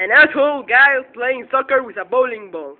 An asshole guy playing soccer with a bowling ball.